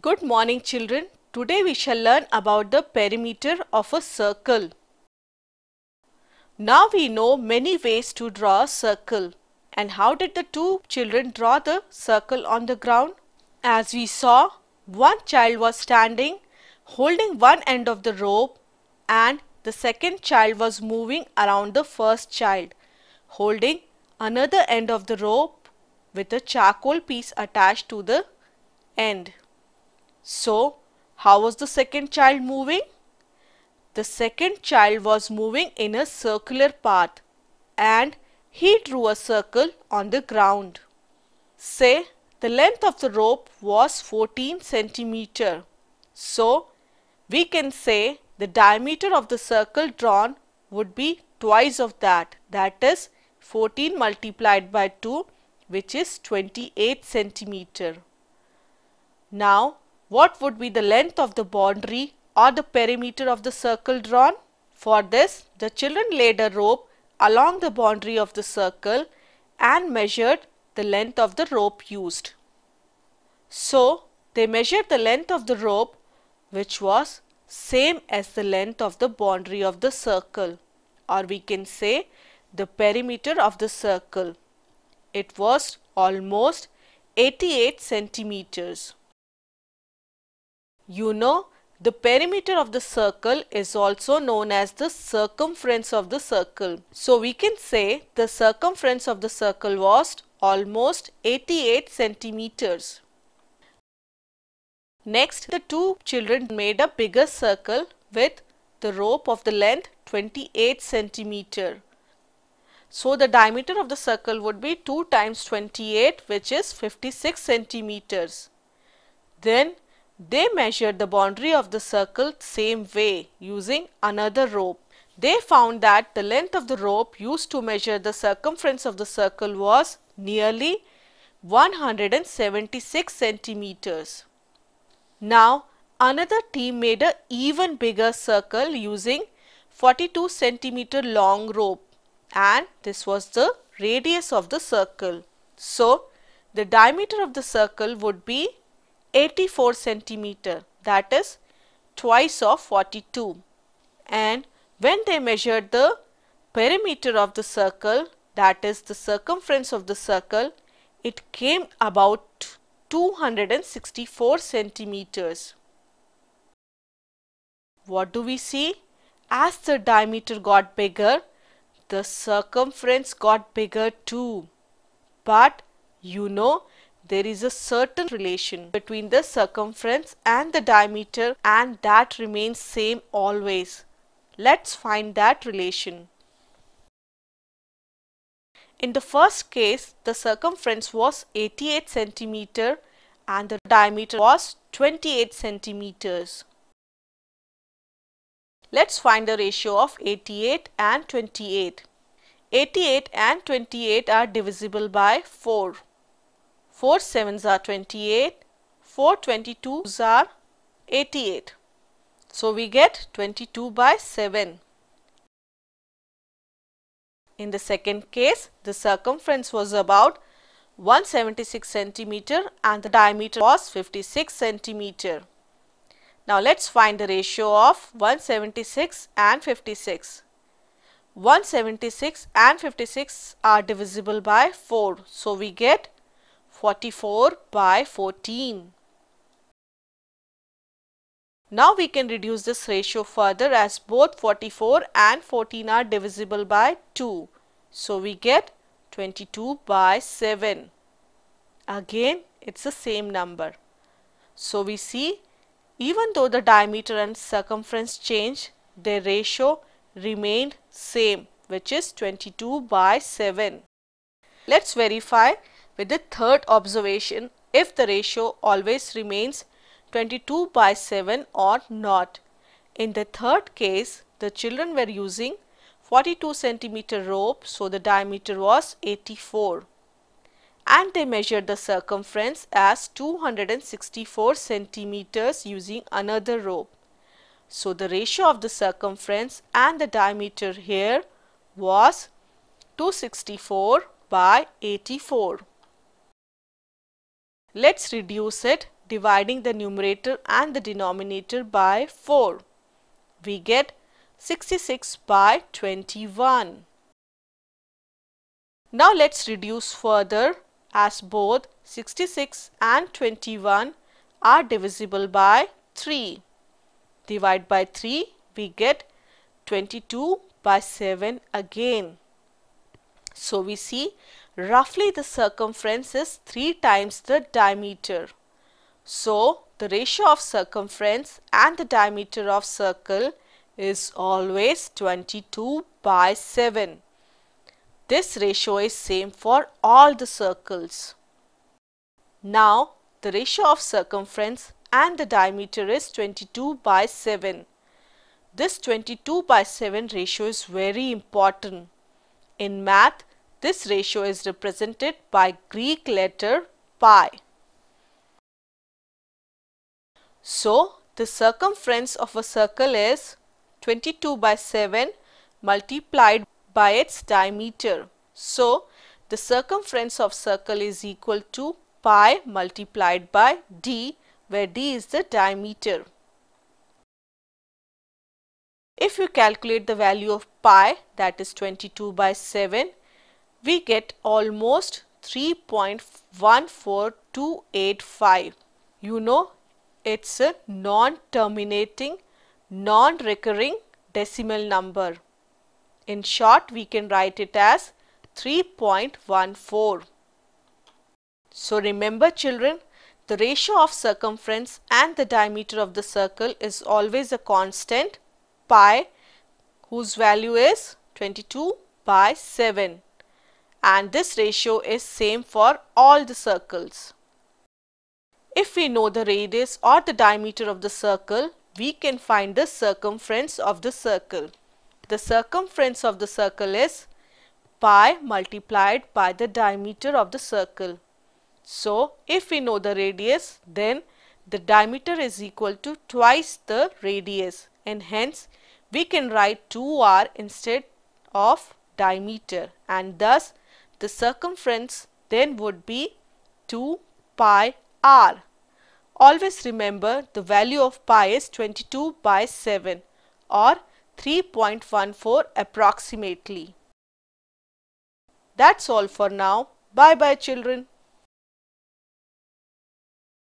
Good morning children. Today we shall learn about the perimeter of a circle. Now we know many ways to draw a circle. And how did the two children draw the circle on the ground? As we saw, one child was standing holding one end of the rope and the second child was moving around the first child holding another end of the rope with a charcoal piece attached to the end. So, how was the second child moving? The second child was moving in a circular path and he drew a circle on the ground. Say the length of the rope was 14 centimeter. So, we can say the diameter of the circle drawn would be twice of that that is 14 multiplied by 2 which is 28 centimeter. Now what would be the length of the boundary or the perimeter of the circle drawn? For this the children laid a rope along the boundary of the circle and measured the length of the rope used. So they measured the length of the rope which was same as the length of the boundary of the circle or we can say the perimeter of the circle. It was almost 88 centimeters. You know the perimeter of the circle is also known as the circumference of the circle. So we can say the circumference of the circle was almost 88 centimeters. Next, the two children made a bigger circle with the rope of the length 28 centimeter. So the diameter of the circle would be 2 times 28 which is 56 centimeters. Then they measured the boundary of the circle same way using another rope. They found that the length of the rope used to measure the circumference of the circle was nearly 176 centimeters. Now another team made a even bigger circle using 42 centimeter long rope and this was the radius of the circle. So the diameter of the circle would be 84 centimeter that is twice of 42 and when they measured the perimeter of the circle that is the circumference of the circle it came about 264 centimeters. What do we see? As the diameter got bigger, the circumference got bigger too. But you know, there is a certain relation between the circumference and the diameter and that remains same always. Let's find that relation. In the first case, the circumference was 88 centimeter and the diameter was 28 centimeters. Let's find the ratio of 88 and 28. 88 and 28 are divisible by 4. 4 sevens are 28, 4 22s are 88. So we get 22 by 7. In the second case, the circumference was about 176 centimeter and the diameter was 56 centimeter. Now let's find the ratio of 176 and 56. 176 and 56 are divisible by 4. So we get 44 by 14. Now we can reduce this ratio further as both 44 and 14 are divisible by 2. So we get 22 by 7. Again it's the same number. So we see even though the diameter and circumference change their ratio remained same which is 22 by 7. Let's verify with the third observation if the ratio always remains 22 by 7 or not. In the third case, the children were using 42 centimeter rope, so the diameter was 84 and they measured the circumference as 264 centimeters using another rope. So the ratio of the circumference and the diameter here was 264 by 84. Let's reduce it dividing the numerator and the denominator by 4. We get 66 by 21. Now let's reduce further as both 66 and 21 are divisible by 3. Divide by 3 we get 22 by 7 again. So we see roughly the circumference is 3 times the diameter. So the ratio of circumference and the diameter of circle is always 22 by 7. This ratio is same for all the circles. Now the ratio of circumference and the diameter is 22 by 7. This 22 by 7 ratio is very important. In math, this ratio is represented by Greek letter pi. So, the circumference of a circle is 22 by 7 multiplied by its diameter. So, the circumference of circle is equal to pi multiplied by d where d is the diameter. If you calculate the value of pi that is 22 by 7, we get almost 3.14285. You know it's a non-terminating, non-recurring decimal number. In short, we can write it as 3.14. So remember children, the ratio of circumference and the diameter of the circle is always a constant pi whose value is 22 by 7 and this ratio is same for all the circles. If we know the radius or the diameter of the circle, we can find the circumference of the circle. The circumference of the circle is pi multiplied by the diameter of the circle. So, if we know the radius, then the diameter is equal to twice the radius and hence we can write 2r instead of diameter and thus the circumference then would be 2 pi r. Always remember the value of pi is 22 by 7 or 3.14 approximately. That's all for now. Bye bye children.